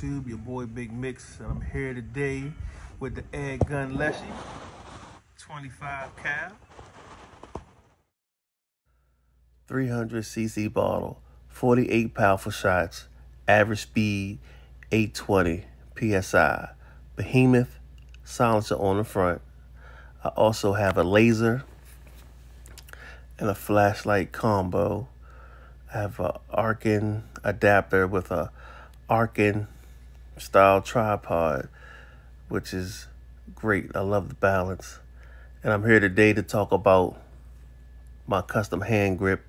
YouTube? Your boy Big Mixx, and I'm here today with the Air Gun Leshy 25 cal. 300cc bottle, 48 powerful shots, average speed 820 psi, behemoth silencer on the front. I also have a laser and a flashlight combo. I have a Arken adapter with a Arken style tripod, which is great. I love the balance. And I'm here today to talk about my custom hand grip.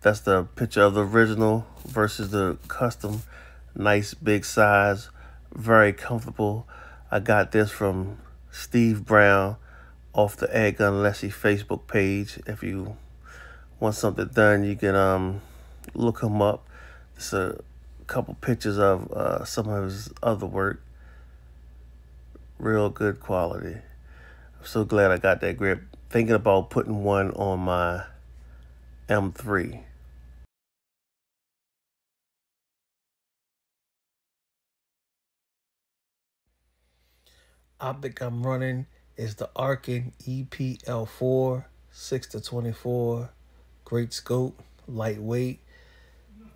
That's the picture of the original versus the custom. Nice big size, very comfortable. I got this from Steve Brown off the Air Gun Leshy Facebook page. If you want something done, you can um look him up. It's a couple pictures of uh, some of his other work. Real good quality. I'm so glad I got that grip. Thinking about putting one on my M3. Optic I'm running is the Arken EPL4 6 to 24. Great scope, lightweight,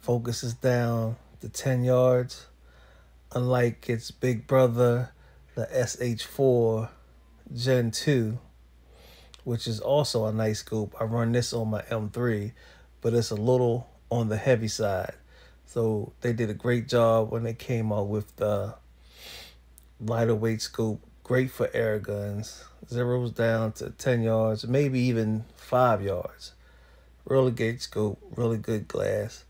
focuses down to 10 yards. Unlike its big brother, the SH4 Gen 2, which is also a nice scope. I run this on my M3, but it's a little on the heavy side. So they did a great job when they came out with the lighter weight scope. Great for air guns. Zeros down to 10 yards, maybe even 5 yards. Really good scope, really good glass.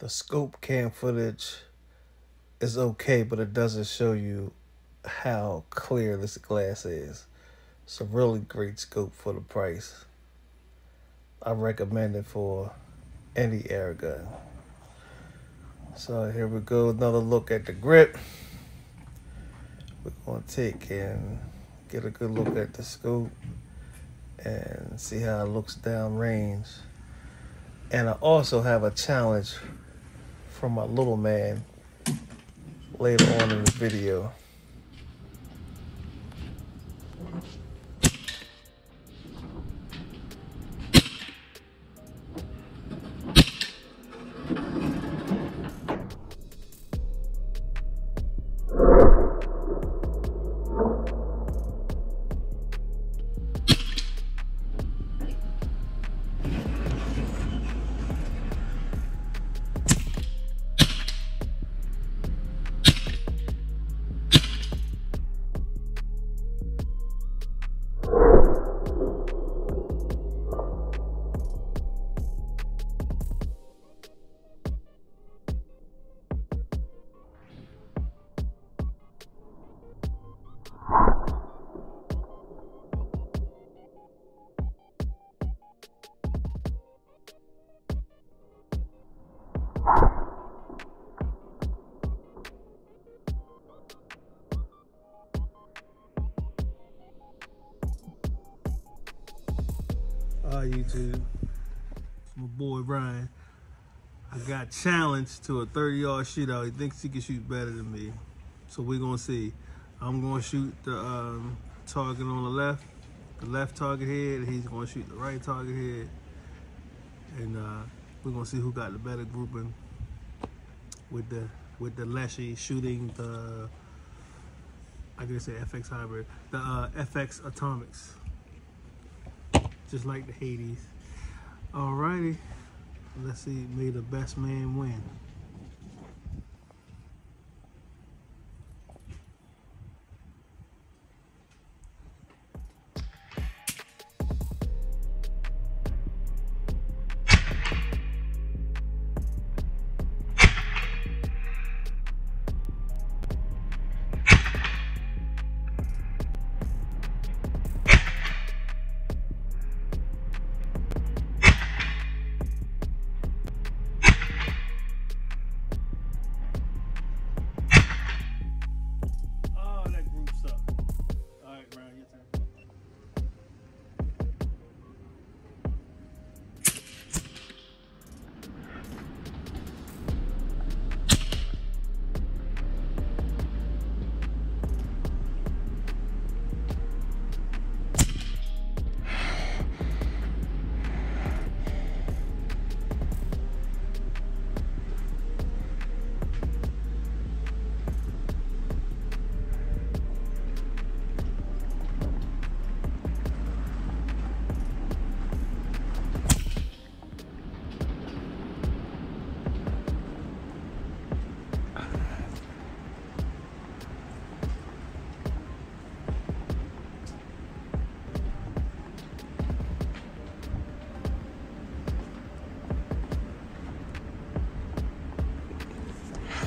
The scope cam footage is okay, but it doesn't show you how clear this glass is. It's a really great scope for the price. I recommend it for any air gun. So here we go, another look at the grip. We're gonna take and get a good look at the scope and see how it looks down range. And I also have a challenge from my little man later on in the video. YouTube, my boy Brian. I got challenged to a 30 yard shootout. He thinks he can shoot better than me. So we're gonna see. I'm gonna shoot the um, target on the left, the left target head, he's gonna shoot the right target head. And uh, we're gonna see who got the better grouping with the with the Leshy shooting the I guess say FX hybrid, the uh, FX Atomics just like the Hades. Alrighty, let's see, may the best man win.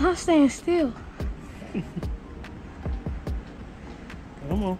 Stop staying still. Come on.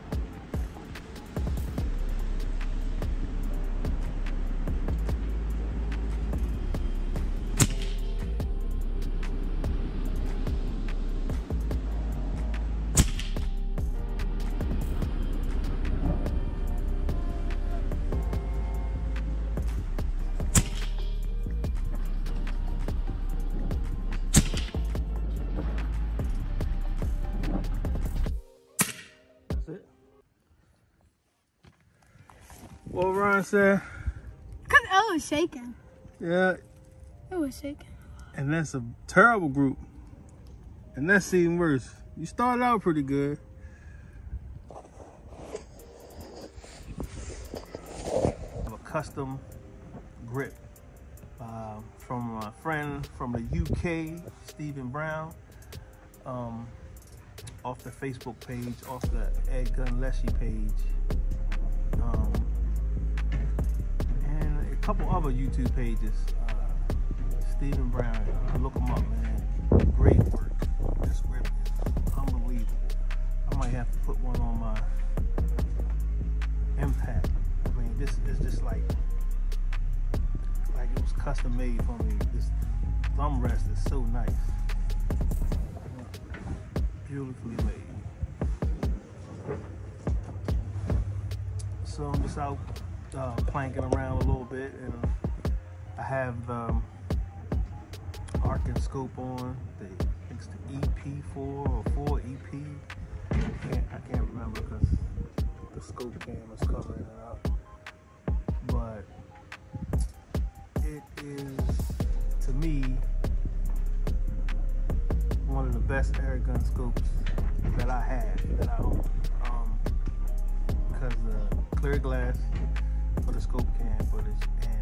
What Ron said, Cause I was shaking. yeah, It was shaking. and that's a terrible group. And that's even worse. You started out pretty good. A custom grip uh, from a friend from the UK, Steven Brown, um, off the Facebook page, off the Edgun Leshy page, um, couple other YouTube pages. Uh, Steven Brown, uh, look him up, man. Great work. This grip is unbelievable. I might have to put one on my impact. I mean, this is just like like it was custom made for me. This thumb rest is so nice. Beautifully made. So I'm just out uh, planking around a little bit, and I have the um, Arken scope on. The it's the EP4 or 4 EP. I can't, I can't remember because the scope cam is covering it up. But it is, to me, one of the best air gun scopes that I have, that I own. Um, because the clear glass scope footage it's.